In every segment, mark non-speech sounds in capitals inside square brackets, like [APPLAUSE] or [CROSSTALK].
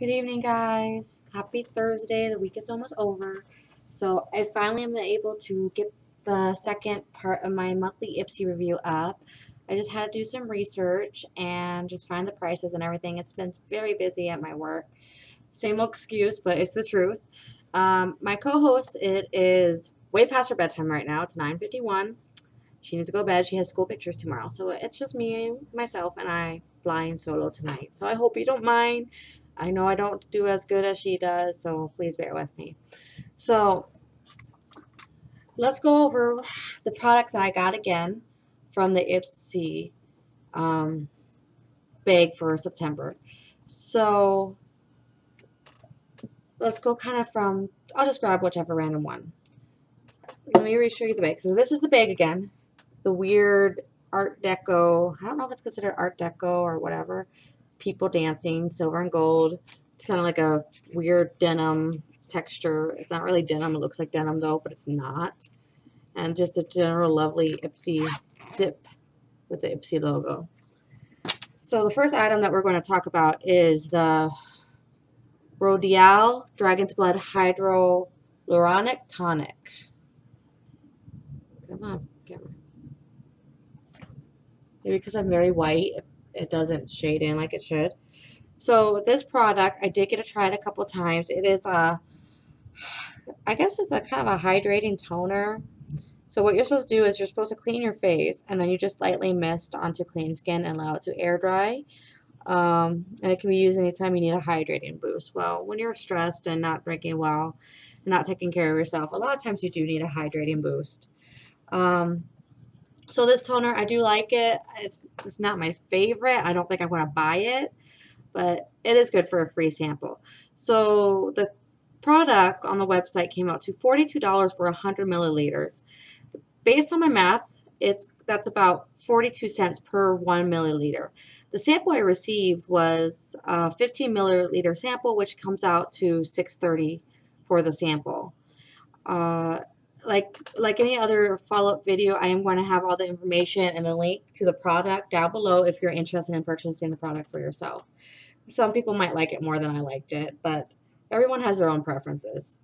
Good evening, guys. Happy Thursday. The week is almost over. So I finally am able to get the second part of my monthly Ipsy review up. I just had to do some research and just find the prices and everything. It's been very busy at my work. Same old excuse, but it's the truth. Um, my co-host, it is way past her bedtime right now. It's 9.51. She needs to go to bed. She has school pictures tomorrow. So it's just me, myself, and I flying solo tonight. So I hope you don't mind. I know I don't do as good as she does, so please bear with me. So let's go over the products that I got again from the Ipsy um, bag for September. So let's go kind of from, I'll just grab whichever random one. Let me re-show you the bag. So this is the bag again. The weird Art Deco, I don't know if it's considered Art Deco or whatever people dancing, silver and gold. It's kind of like a weird denim texture. It's not really denim. It looks like denim though, but it's not. And just a general lovely Ipsy zip with the Ipsy logo. So the first item that we're going to talk about is the Rodial Dragon's Blood Hyaluronic Tonic. Come on, camera. Maybe because I'm very white, it doesn't shade in like it should. So this product, I did get to try it a couple times. It is a, I guess it's a kind of a hydrating toner. So what you're supposed to do is you're supposed to clean your face and then you just lightly mist onto clean skin and allow it to air dry. Um, and it can be used anytime you need a hydrating boost. Well, when you're stressed and not drinking well and not taking care of yourself, a lot of times you do need a hydrating boost. Um, so this toner, I do like it. It's, it's not my favorite. I don't think I'm going to buy it, but it is good for a free sample. So the product on the website came out to $42 for 100 milliliters. Based on my math, it's that's about 42 cents per one milliliter. The sample I received was a 15 milliliter sample, which comes out to 630 for the sample. Uh, like like any other follow-up video, I am going to have all the information and the link to the product down below if you're interested in purchasing the product for yourself. Some people might like it more than I liked it, but everyone has their own preferences.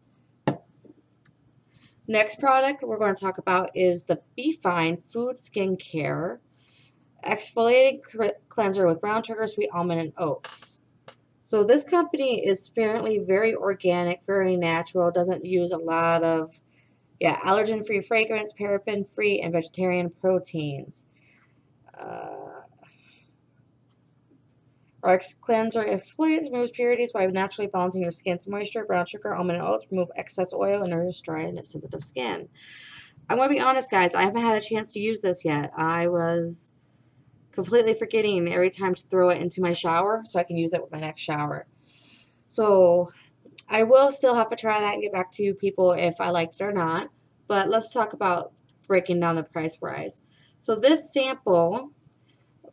Next product we're going to talk about is the BeFine Food Skin Care Exfoliating Cleanser with brown sugar, sweet almond, and oats. So this company is apparently very organic, very natural, doesn't use a lot of yeah, allergen-free fragrance, paraben-free, and vegetarian proteins. Uh, our cleanser exfoliates, removes impurities by naturally balancing your skin's moisture, brown sugar, almond oils, remove excess oil, and nourish dry and sensitive skin. I'm going to be honest, guys. I haven't had a chance to use this yet. I was completely forgetting every time to throw it into my shower so I can use it with my next shower. So I will still have to try that and get back to people if I liked it or not. But let's talk about breaking down the price rise. So this sample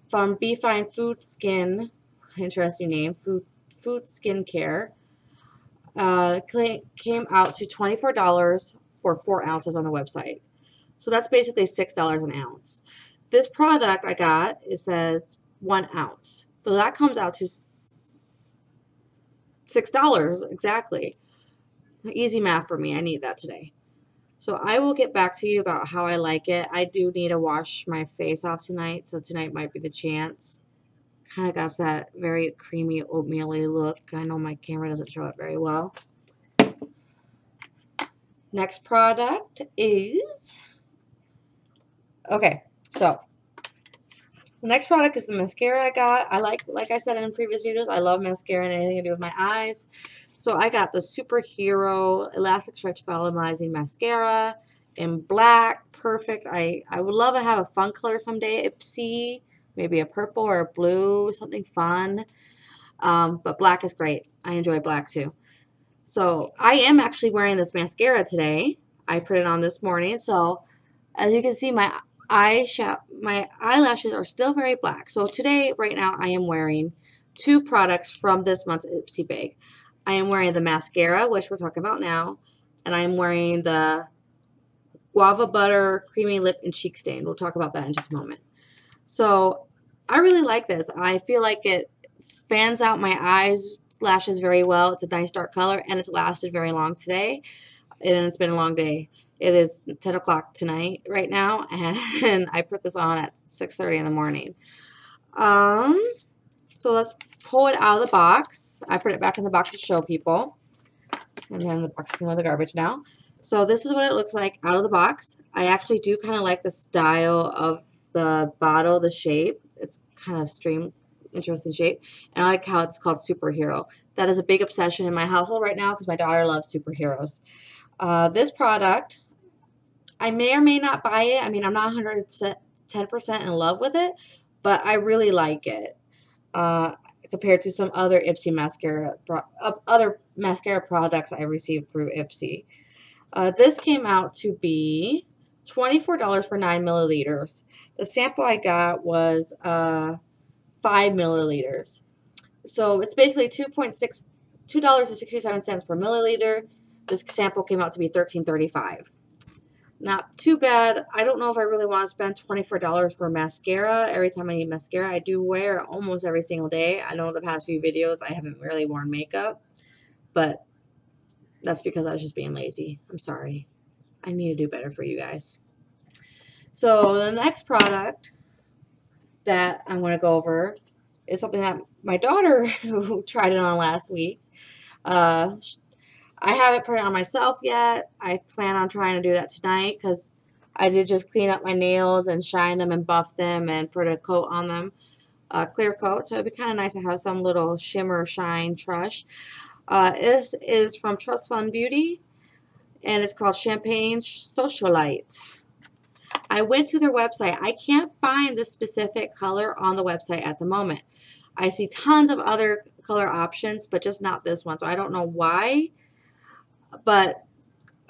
from BeFine Food Skin, interesting name, Food Food Skincare, uh, came out to $24 for 4 ounces on the website. So that's basically $6 an ounce. This product I got, it says 1 ounce. So that comes out to $6 exactly. Easy math for me. I need that today. So I will get back to you about how I like it. I do need to wash my face off tonight, so tonight might be the chance. Kind of got that very creamy oatmeal look. I know my camera doesn't show it very well. Next product is... Okay, so the next product is the mascara I got. I like, like I said in previous videos, I love mascara and anything to do with my eyes. So I got the Superhero Elastic Stretch Volumizing Mascara in black. Perfect. I, I would love to have a fun color someday. Ipsy, maybe a purple or a blue, something fun. Um, but black is great. I enjoy black too. So I am actually wearing this mascara today. I put it on this morning. So as you can see, my eyeshadow, my eyelashes are still very black. So today, right now, I am wearing two products from this month's Ipsy bag. I am wearing the mascara, which we're talking about now, and I am wearing the Guava Butter Creamy Lip and Cheek Stain. We'll talk about that in just a moment. So I really like this. I feel like it fans out my eyes lashes very well. It's a nice dark color and it's lasted very long today. And it's been a long day. It is 10 o'clock tonight right now [LAUGHS] and I put this on at 6.30 in the morning. Um, so let's pull it out of the box. I put it back in the box to show people. And then the box can go in the garbage now. So this is what it looks like out of the box. I actually do kind of like the style of the bottle, the shape. It's kind of stream, interesting shape. And I like how it's called superhero. That is a big obsession in my household right now because my daughter loves superheroes. Uh, this product, I may or may not buy it. I mean, I'm not 110% in love with it, but I really like it. Uh, compared to some other Ipsy mascara, uh, other mascara products I received through Ipsy. Uh, this came out to be $24 for 9 milliliters. The sample I got was uh, 5 milliliters. So it's basically 2.6 $2.67 per milliliter. This sample came out to be $13.35. Not too bad. I don't know if I really want to spend $24 for mascara every time I need mascara. I do wear almost every single day. I know the past few videos I haven't really worn makeup, but that's because I was just being lazy. I'm sorry. I need to do better for you guys. So the next product that I'm going to go over is something that my daughter [LAUGHS] who tried it on last week. Uh, I haven't put it on myself yet. I plan on trying to do that tonight because I did just clean up my nails and shine them and buff them and put a coat on them, a clear coat. So it'd be kind of nice to have some little shimmer shine trush. Uh, this is from Trust Fund Beauty and it's called Champagne Socialite. I went to their website. I can't find the specific color on the website at the moment. I see tons of other color options, but just not this one. So I don't know why but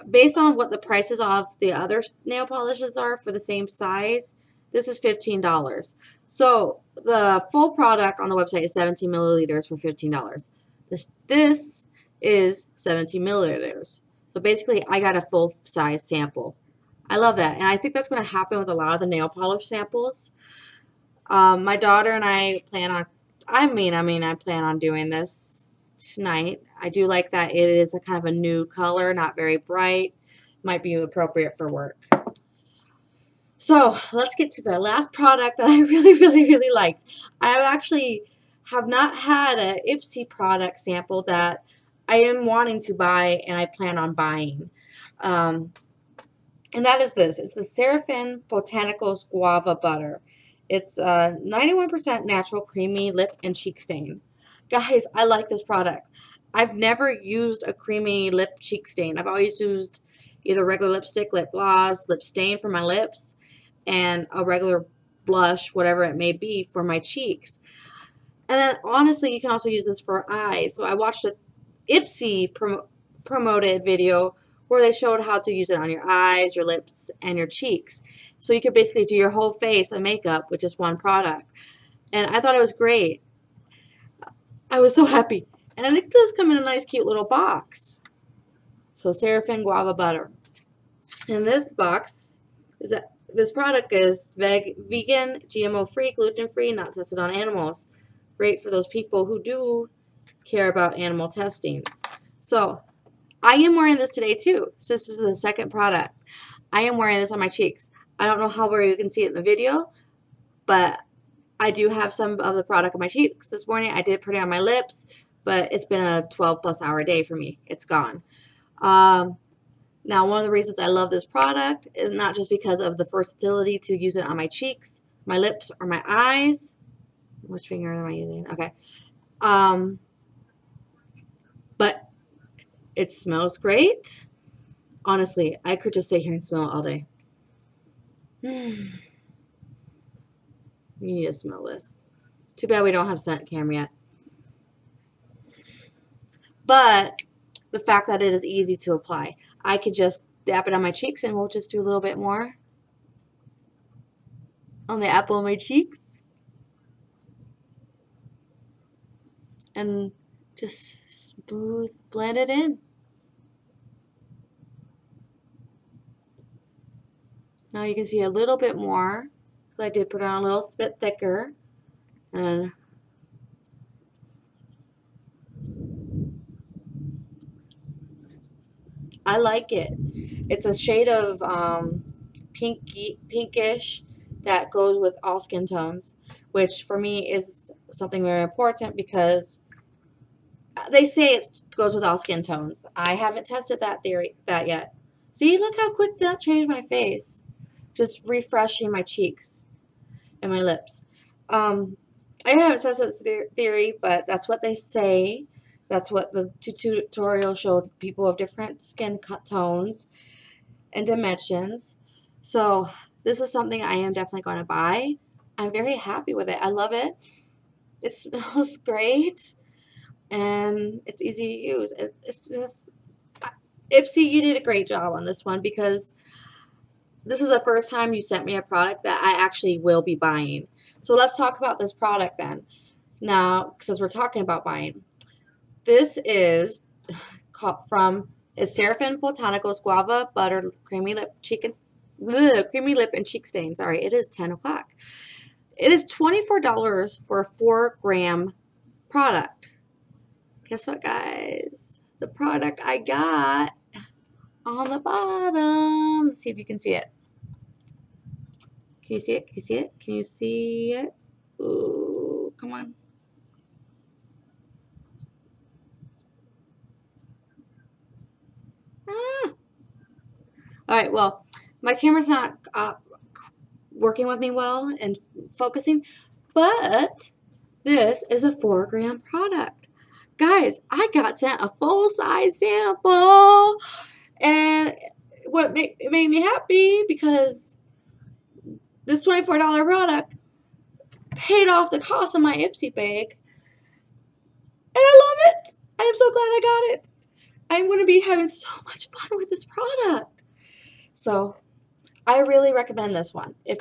based on what the prices of the other nail polishes are for the same size, this is $15. So the full product on the website is 17 milliliters for $15. This, this is 17 milliliters. So basically, I got a full size sample. I love that. And I think that's going to happen with a lot of the nail polish samples. Um, my daughter and I plan on, I mean, I mean, I plan on doing this tonight. I do like that it is a kind of a nude color, not very bright. Might be appropriate for work. So let's get to the last product that I [LAUGHS] really, really, really liked. I actually have not had an Ipsy product sample that I am wanting to buy and I plan on buying. Um, and that is this. It's the Seraphine Botanicals Guava Butter. It's 91% uh, natural creamy lip and cheek stain. Guys, I like this product. I've never used a creamy lip cheek stain. I've always used either regular lipstick, lip gloss, lip stain for my lips, and a regular blush, whatever it may be, for my cheeks. And then honestly, you can also use this for eyes. So I watched a Ipsy prom promoted video where they showed how to use it on your eyes, your lips, and your cheeks. So you could basically do your whole face of makeup with just one product. And I thought it was great. I was so [LAUGHS] happy. And it does come in a nice cute little box. So Seraphine Guava Butter. And this box is that this product is veg, vegan, GMO free, gluten free, not tested on animals. Great for those people who do care about animal testing. So I am wearing this today too. So this is the second product. I am wearing this on my cheeks. I don't know how well you can see it in the video, but I do have some of the product on my cheeks this morning. I did put it on my lips, but it's been a 12 plus hour day for me. It's gone. Um, now, one of the reasons I love this product is not just because of the versatility to use it on my cheeks, my lips, or my eyes. Which finger am I using? Okay. Um, it smells great. Honestly, I could just sit here and smell all day. [SIGHS] You need to smell this. Too bad we don't have scent cam yet. But the fact that it is easy to apply. I could just dab it on my cheeks and we'll just do a little bit more on the apple of my cheeks. And just blend it in. Now you can see a little bit more. I did put on a little bit thicker. And I like it. It's a shade of um, pinky, pinkish that goes with all skin tones, which for me is something very important because they say it goes with all skin tones. I haven't tested that theory that yet. See, look how quick that changed my face. Just refreshing my cheeks and my lips. Um, I haven't tested this theory, but that's what they say. That's what the tutorial showed people of different skin tones and dimensions. So this is something I am definitely going to buy. I'm very happy with it. I love it. It smells [LAUGHS] great and it's easy to use. It, it's just, Ipsy, you did a great job on this one because this is the first time you sent me a product that I actually will be buying. So let's talk about this product then. Now, since we're talking about buying, this is from is Seraphine Botanicals Guava Butter Creamy Lip Cheek and ugh, Creamy Lip and Cheek Stain. Sorry, it is 10 o'clock. It is $24 for a 4 gram product. Guess what, guys? The product I got on the bottom. Let's see if you can see it. Can you see it? Can you see it? Can you see it? Ooh, come on. Ah. All right, well, my camera's not uh, working with me well and focusing, but this is a four gram product. Guys, I got sent a full size sample and what made, it made me happy because this $24 product paid off the cost of my Ipsy bag. And I love it. I am so glad I got it. I'm going to be having so much fun with this product. So I really recommend this one. If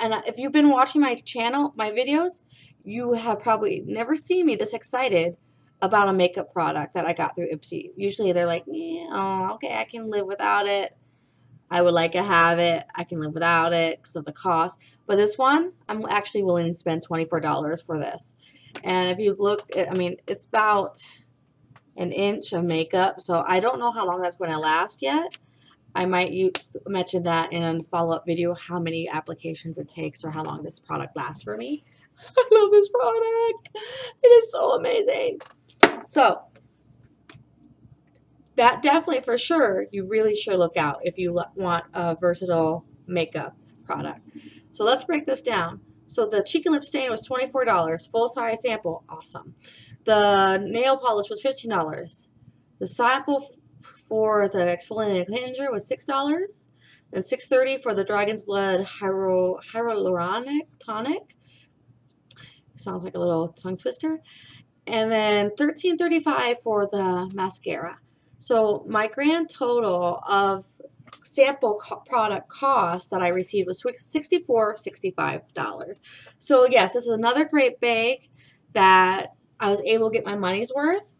and if you've been watching my channel, my videos, you have probably never seen me this excited about a makeup product that I got through Ipsy. Usually they're like, oh, okay, I can live without it. I would like to have it. I can live without it because of the cost. But this one, I'm actually willing to spend $24 for this. And if you look, eh, I mean, it's about an inch of makeup. So I don't know how long that's going to last yet. I might use, mention that in a follow-up video how many applications it takes or how long this product lasts for me. [LAUGHS] I love this product. It is so amazing. So that definitely for sure you really should look out if you want a versatile makeup product. So let's break this down. So the cheek and lip stain was $24, full size sample, awesome. The nail polish was $15. The sample for the exfoliating cleanser was $6. and $6.30 for the Dragon's Blood Hyaluronic Tonic. Sounds like a little tongue twister. And then $13.35 for the mascara. So my grand total of sample co product cost that I received was $64, $65. So yes, this is another great bag that I was able to get my money's worth.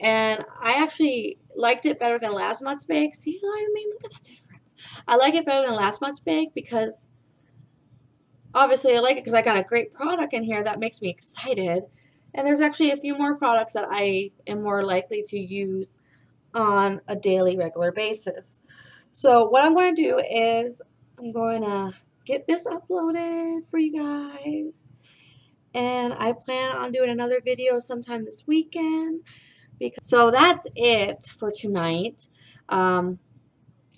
And I actually liked it better than last month's bag. See, I mean, look at the difference. I like it better than last month's bag because obviously I like it because I got a great product in here that makes me excited. And there's actually a few more products that I am more likely to use on a daily regular basis. So what I'm going to do is I'm going to get this uploaded for you guys. And I plan on doing another video sometime this weekend. Because, so that's it for tonight. Um,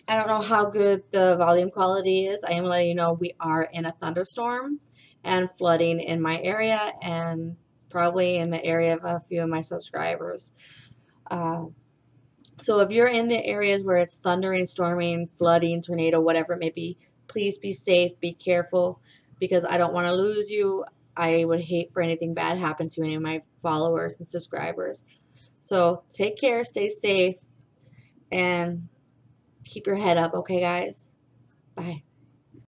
I don't know how good the volume quality is. I am letting you know we are in a thunderstorm and flooding in my area and probably in the area of a few of my subscribers. Uh, so if you're in the areas where it's thundering, storming, flooding, tornado, whatever it may be, please be safe, be careful, because I don't want to lose you. I would hate for anything bad happen to any of my followers and subscribers. So take care, stay safe, and keep your head up, okay, guys? Bye.